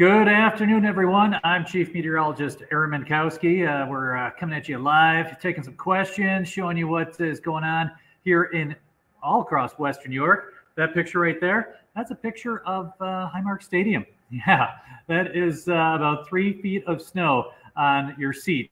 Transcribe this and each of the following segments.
Good afternoon, everyone. I'm Chief Meteorologist Aaron Mentkowski. Uh, we're uh, coming at you live, taking some questions, showing you what is going on here in all across Western New York. That picture right there, that's a picture of uh, Highmark Stadium. Yeah, that is uh, about three feet of snow on your seat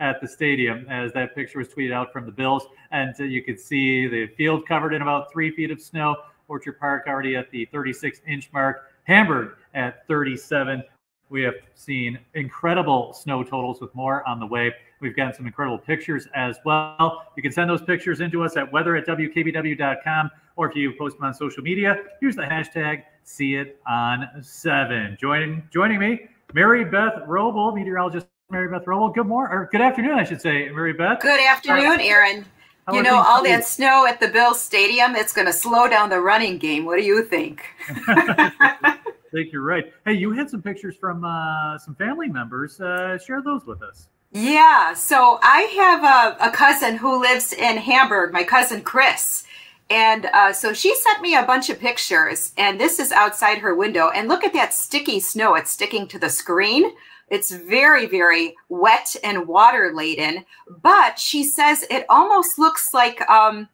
at the stadium as that picture was tweeted out from the Bills. And uh, you could see the field covered in about three feet of snow. Orchard Park already at the 36 inch mark. Hamburg at 37. We have seen incredible snow totals with more on the way. We've gotten some incredible pictures as well. You can send those pictures into us at weather at wkbw.com, or if you post them on social media, use the hashtag see it on seven. Joining joining me, Mary Beth Wrobel, meteorologist Mary Beth Wrobel. Good morning, or good afternoon, I should say, Mary Beth. Good afternoon, Aaron. How you know, all that snow at the Bill Stadium, it's going to slow down the running game. What do you think? I think you're right. Hey, you had some pictures from uh, some family members. Uh, share those with us. Yeah. So I have a, a, cousin who lives in Hamburg, my cousin Chris. And uh, so she sent me a bunch of pictures, and this is outside her window. And look at that sticky snow, it's sticking to the screen. It's very, very wet and water laden, but she says it almost looks like um,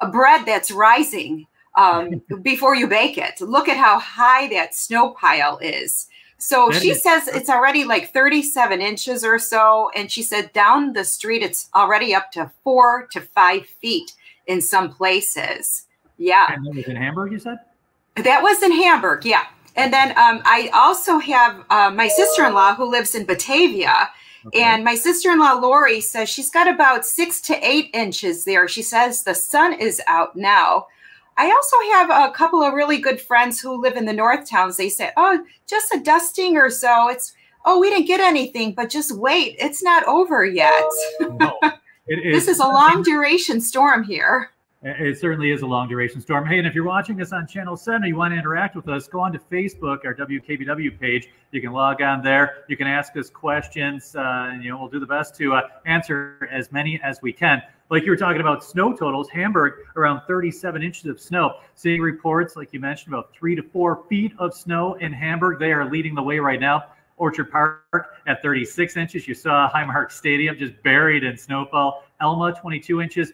a bread that's rising um, before you bake it. Look at how high that snow pile is. So she says it's already like 37 inches or so. And she said down the street, it's already up to four to five feet in some places. Yeah. And that was in Hamburg, you said? That was in Hamburg, yeah. And then um, I also have uh, my sister-in-law who lives in Batavia. Okay. And my sister-in-law Lori says she's got about six to eight inches there. She says the sun is out now. I also have a couple of really good friends who live in the North Towns. They say, "Oh, just a dusting or so." It's oh, we didn't get anything, but just wait, it's not over yet. No, it is. this is a long duration storm here. It certainly is a long duration storm. Hey, and if you're watching us on Channel 7 and you want to interact with us, go on to Facebook, our WKBW page. You can log on there. You can ask us questions, uh, and you know we'll do the best to uh, answer as many as we can. Like you were talking about snow totals, Hamburg around 37 inches of snow. Seeing reports, like you mentioned, about three to four feet of snow in Hamburg. They are leading the way right now. Orchard Park at 36 inches. You saw Highmark Stadium just buried in snowfall. Elma 22 inches.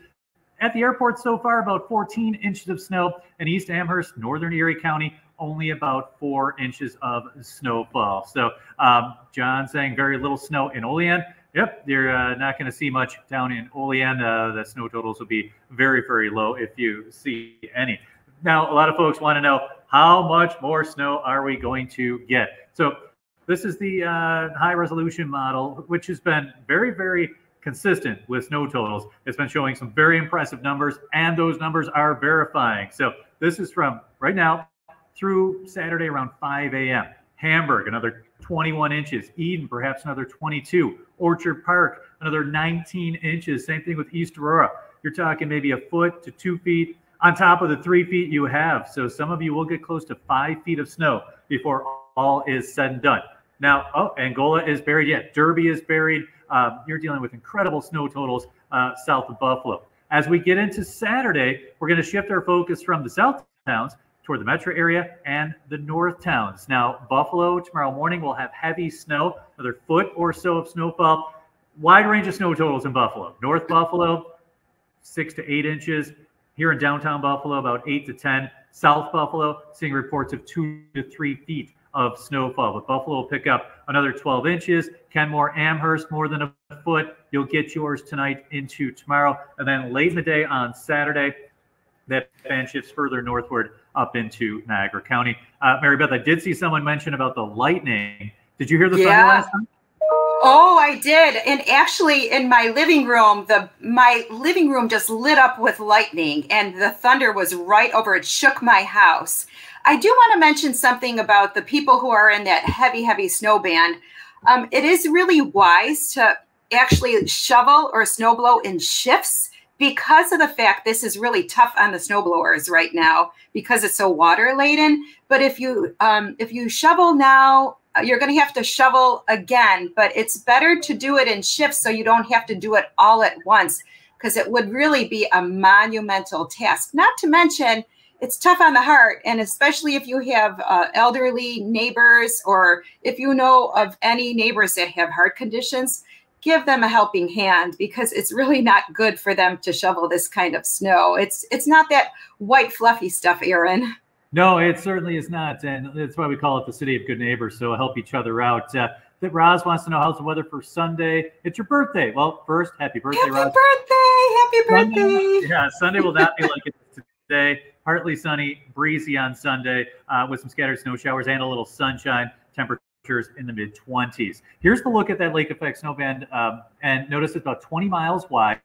At the airport so far, about 14 inches of snow. In East Amherst, Northern Erie County, only about four inches of snowfall. So um, John saying very little snow in Olean. Yep, you're uh, not going to see much down in Olean. Uh, the snow totals will be very, very low if you see any. Now, a lot of folks want to know how much more snow are we going to get? So this is the uh, high resolution model, which has been very, very consistent with snow totals. It's been showing some very impressive numbers, and those numbers are verifying. So this is from right now through Saturday around 5 a.m. Hamburg, another 21 inches. Eden, perhaps another 22. Orchard Park, another 19 inches. Same thing with East Aurora. You're talking maybe a foot to two feet on top of the three feet you have. So some of you will get close to five feet of snow before all is said and done. Now, oh, Angola is buried yet. Derby is buried. Uh, you're dealing with incredible snow totals uh, south of Buffalo. As we get into Saturday, we're going to shift our focus from the south towns toward the metro area and the north towns. Now, Buffalo tomorrow morning will have heavy snow, another foot or so of snowfall. Wide range of snow totals in Buffalo. North Buffalo, six to eight inches. Here in downtown Buffalo, about eight to 10. South Buffalo, seeing reports of two to three feet of snowfall. But Buffalo will pick up another 12 inches. Kenmore, Amherst, more than a foot. You'll get yours tonight into tomorrow. And then late in the day on Saturday, that band shifts further northward up into Niagara County. Uh, Mary Beth, I did see someone mention about the lightning. Did you hear the yeah. thunder last time? Oh, I did. And actually in my living room, the my living room just lit up with lightning and the thunder was right over it shook my house. I do want to mention something about the people who are in that heavy, heavy snow band. Um, it is really wise to actually shovel or snowblow in shifts because of the fact this is really tough on the snowblowers right now because it's so water laden. But if you um, if you shovel now, uh, you're going to have to shovel again. But it's better to do it in shifts so you don't have to do it all at once because it would really be a monumental task. Not to mention it's tough on the heart and especially if you have uh, elderly neighbors or if you know of any neighbors that have heart conditions give them a helping hand because it's really not good for them to shovel this kind of snow it's it's not that white fluffy stuff aaron no it certainly is not and that's why we call it the city of good neighbors so help each other out uh, that Roz wants to know how's the weather for Sunday. It's your birthday. Well, first, happy birthday, happy Roz. birthday! Happy birthday! Sunday, yeah, Sunday will not be like it today. Partly sunny, breezy on Sunday uh, with some scattered snow showers and a little sunshine. Temperatures in the mid 20s. Here's the look at that lake effect snow band. Um, and notice it's about 20 miles wide.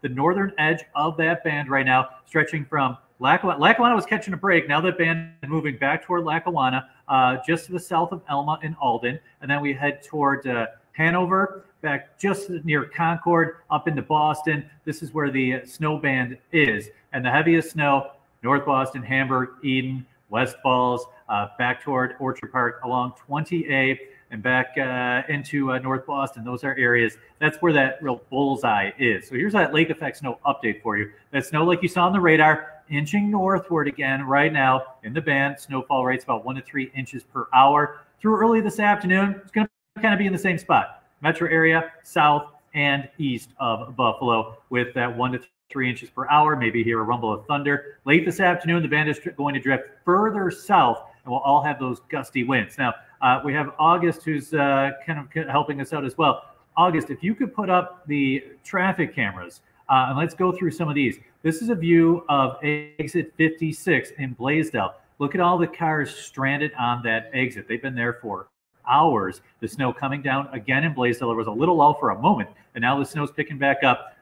The northern edge of that band right now, stretching from Lackawanna, Lackawanna was catching a break. Now that band is moving back toward Lackawanna, uh, just to the south of Elma and Alden. And then we head toward uh, Hanover, back just near Concord, up into Boston. This is where the snow band is. And the heaviest snow, North Boston, Hamburg, Eden, West Falls, uh, back toward Orchard Park along 20A and back uh, into uh, North Boston. Those are areas. That's where that real bullseye is. So here's that lake effect snow update for you. That snow, like you saw on the radar, inching northward again right now in the band. Snowfall rates about one to three inches per hour. Through early this afternoon, it's going to kind of be in the same spot. Metro area, south and east of Buffalo, with that one to three inches per hour. Maybe hear a rumble of thunder. Late this afternoon, the band is going to drift further south, and we'll all have those gusty winds. Now, uh, we have August, who's uh, kind of helping us out as well. August, if you could put up the traffic cameras, uh, and let's go through some of these. This is a view of exit 56 in Blasdell. Look at all the cars stranded on that exit. They've been there for hours. The snow coming down again in Blasdell. There was a little lull for a moment, and now the snow's picking back up.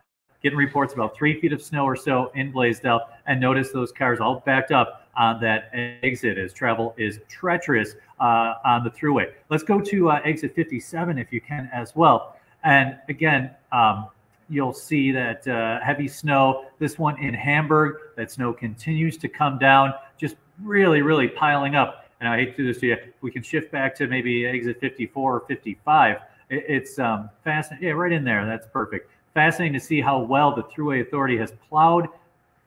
Getting reports about three feet of snow or so in Blasdell. And notice those cars all backed up on that exit as travel is treacherous uh, on the thruway. Let's go to uh, exit 57 if you can as well. And again, um, you'll see that uh, heavy snow. This one in Hamburg, that snow continues to come down, just really, really piling up. And I hate to do this to you. We can shift back to maybe exit 54 or 55. It, it's um, fascinating. Yeah, right in there. That's perfect. Fascinating to see how well the Thruway Authority has plowed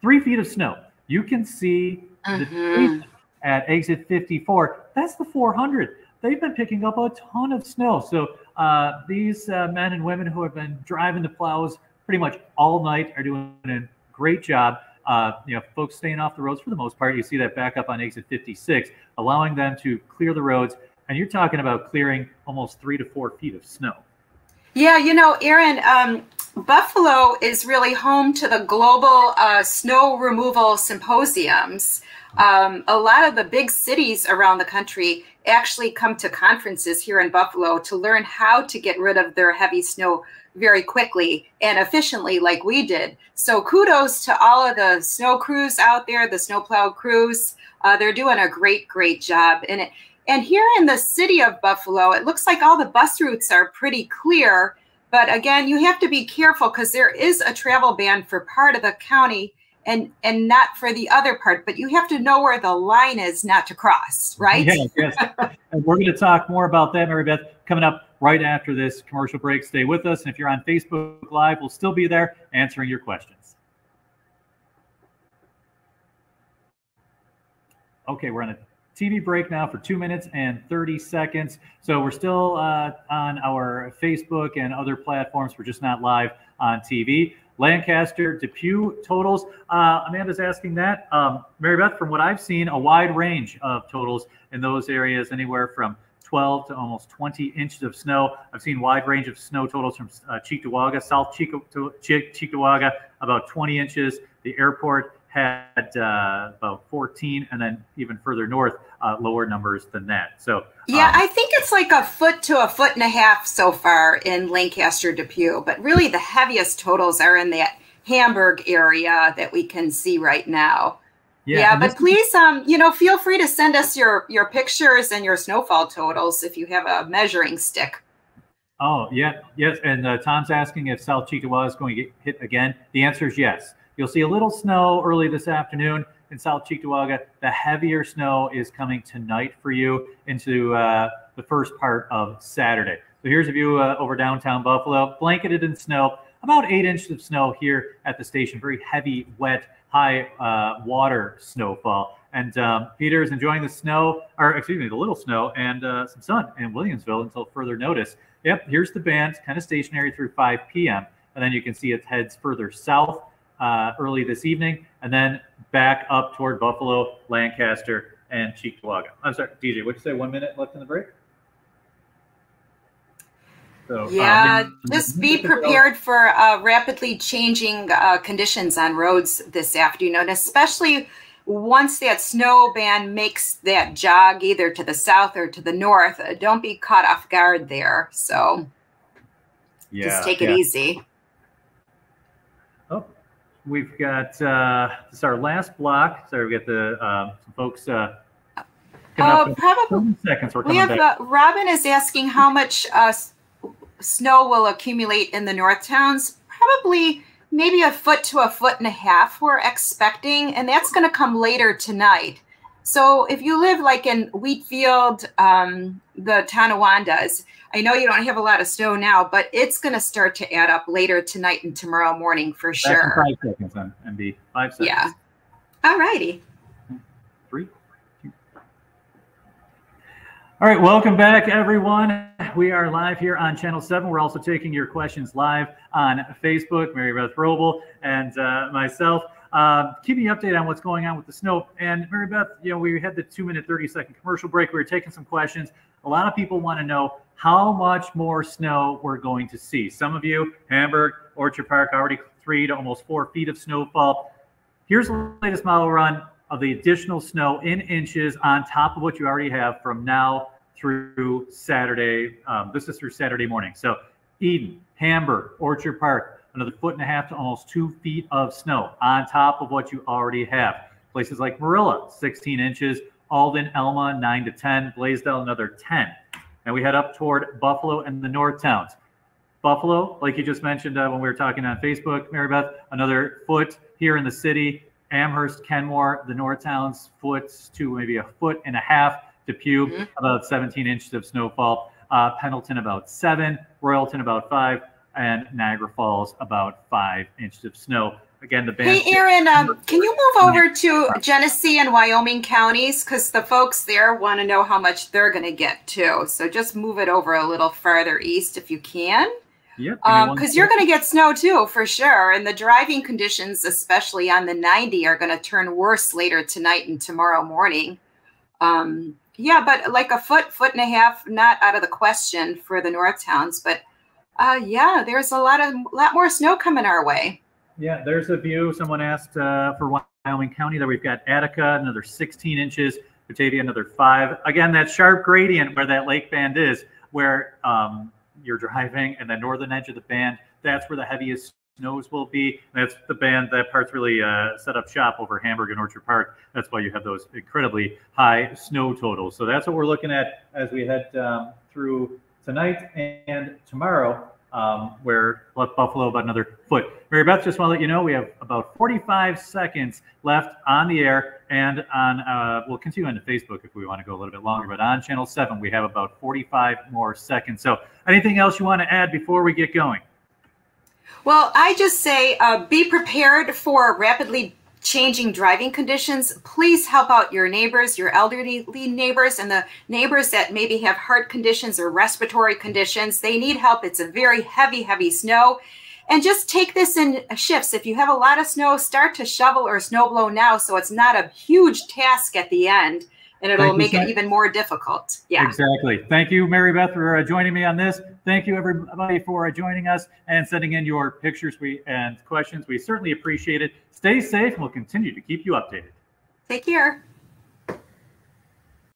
three feet of snow. You can see the mm-hmm. at exit 54. That's the 400 they've been picking up a ton of snow. So uh, these uh, men and women who have been driving the plows pretty much all night are doing a great job. Uh, you know, folks staying off the roads for the most part. You see that back up on exit 56, allowing them to clear the roads. And you're talking about clearing almost three to four feet of snow. Yeah, you know, Aaron, um, Buffalo is really home to the global uh, snow removal symposiums. Um, a lot of the big cities around the country actually come to conferences here in Buffalo to learn how to get rid of their heavy snow very quickly and efficiently, like we did. So, kudos to all of the snow crews out there, the snowplow crews. Uh, they're doing a great, great job. And it, and here in the city of Buffalo, it looks like all the bus routes are pretty clear. But again, you have to be careful because there is a travel ban for part of the county and and not for the other part but you have to know where the line is not to cross right yes, yes. and we're going to talk more about that mary beth coming up right after this commercial break stay with us and if you're on facebook live we'll still be there answering your questions okay we're on a TV break now for two minutes and 30 seconds. So we're still uh, on our Facebook and other platforms. We're just not live on TV. Lancaster, Depew totals. Uh, Amanda's asking that. Um, Mary Beth, from what I've seen, a wide range of totals in those areas, anywhere from 12 to almost 20 inches of snow. I've seen wide range of snow totals from uh, Cheektowaga, South Cheektowaga, about 20 inches. The airport had uh, about 14, and then even further north, uh, lower numbers than that. So yeah, um, I think it's like a foot to a foot and a half so far in Lancaster Depew, but really the heaviest totals are in that Hamburg area that we can see right now. Yeah, yeah but please, um, you know, feel free to send us your your pictures and your snowfall totals if you have a measuring stick. Oh yeah, yes. And uh, Tom's asking if South Cheektowaga is going to get hit again. The answer is yes. You'll see a little snow early this afternoon in South Cheektowaga. The heavier snow is coming tonight for you into uh, the first part of Saturday. So here's a view uh, over downtown Buffalo, blanketed in snow. about eight inches of snow here at the station. Very heavy, wet, high uh, water snowfall. And um, Peter is enjoying the snow, or excuse me, the little snow and uh, some sun in Williamsville until further notice. Yep, here's the band, kind of stationary through 5 p.m. And then you can see it heads further south uh, early this evening, and then back up toward Buffalo, Lancaster, and Cheektowaga. I'm sorry, DJ, what'd you say? One minute left in the break? So, yeah, um, just be prepared for uh, rapidly changing uh, conditions on roads this afternoon, and especially once that snow band makes that jog either to the south or to the north. Uh, don't be caught off guard there. So yeah, just take it easy. We've got uh, this our last block. Sorry, we got the uh, some folks. Uh, uh, probably seconds. We're we have uh, Robin is asking how much uh, snow will accumulate in the North Towns. Probably maybe a foot to a foot and a half we're expecting, and that's going to come later tonight. So if you live like in Wheatfield, um, the Tonawandas, I know you don't have a lot of snow now, but it's going to start to add up later tonight and tomorrow morning for sure. Five seconds on MB. Five seconds. Yeah. All righty. Three. Two. All right, welcome back, everyone. We are live here on Channel 7. We're also taking your questions live on Facebook. Mary Beth Wrobel and uh, myself. Uh, keeping you updated on what's going on with the snow. And Mary Beth, you know, we had the two minute, 30 second commercial break. We were taking some questions. A lot of people want to know how much more snow we're going to see. Some of you, Hamburg, Orchard Park, already three to almost four feet of snowfall. Here's the latest model run of the additional snow in inches on top of what you already have from now through Saturday. Um, this is through Saturday morning. So Eden, Hamburg, Orchard Park, another foot and a half to almost two feet of snow on top of what you already have. Places like Marilla, 16 inches, Alden, Elma, 9 to 10, Blasdell, another 10. And we head up toward Buffalo and the North Towns. Buffalo, like you just mentioned uh, when we were talking on Facebook, Mary Beth, another foot here in the city. Amherst, Kenmore, the North Towns, foot to maybe a foot and a half. Depew, mm-hmm. about 17 inches of snowfall. Uh, Pendleton, about seven. Royalton, about five and Niagara Falls about five inches of snow. Again, the band. Hey, Aaron, um, can you move over to Genesee and Wyoming counties? Because the folks there want to know how much they're going to get too. So just move it over a little farther east if you can. Yep. Because um, you're going to get snow too, for sure. And the driving conditions, especially on the 90, are going to turn worse later tonight and tomorrow morning. Um, yeah, but like a foot, foot and a half, not out of the question for the North Towns, but uh, yeah, there's a lot of lot more snow coming our way. Yeah, there's a view. Someone asked uh, for Wyoming County that we've got Attica another 16 inches, Batavia another five. Again, that sharp gradient where that lake band is, where um, you're driving, and the northern edge of the band, that's where the heaviest snows will be. That's the band. That part's really uh, set up shop over Hamburg and Orchard Park. That's why you have those incredibly high snow totals. So that's what we're looking at as we head um, through tonight and tomorrow, um, where left Buffalo about another foot. Mary Beth, just want to let you know we have about 45 seconds left on the air and on, uh, we'll continue on to Facebook if we want to go a little bit longer, but on channel seven, we have about 45 more seconds. So anything else you want to add before we get going? Well, I just say uh, be prepared for rapidly changing driving conditions, please help out your neighbors, your elderly neighbors, and the neighbors that maybe have heart conditions or respiratory conditions. They need help. It's a very heavy, heavy snow. And just take this in shifts. If you have a lot of snow, start to shovel or snow blow now so it's not a huge task at the end and it'll make it even more difficult. Yeah. Exactly. Thank you, Mary Beth, for uh, joining me on this. Thank you, everybody, for uh, joining us and sending in your pictures we, and questions. We certainly appreciate it. Stay safe, and we'll continue to keep you updated. Take care.